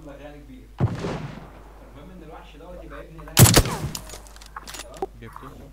مبلغ يعني كبير. المهم إن الوحش دوت يبقى ابن اله جبته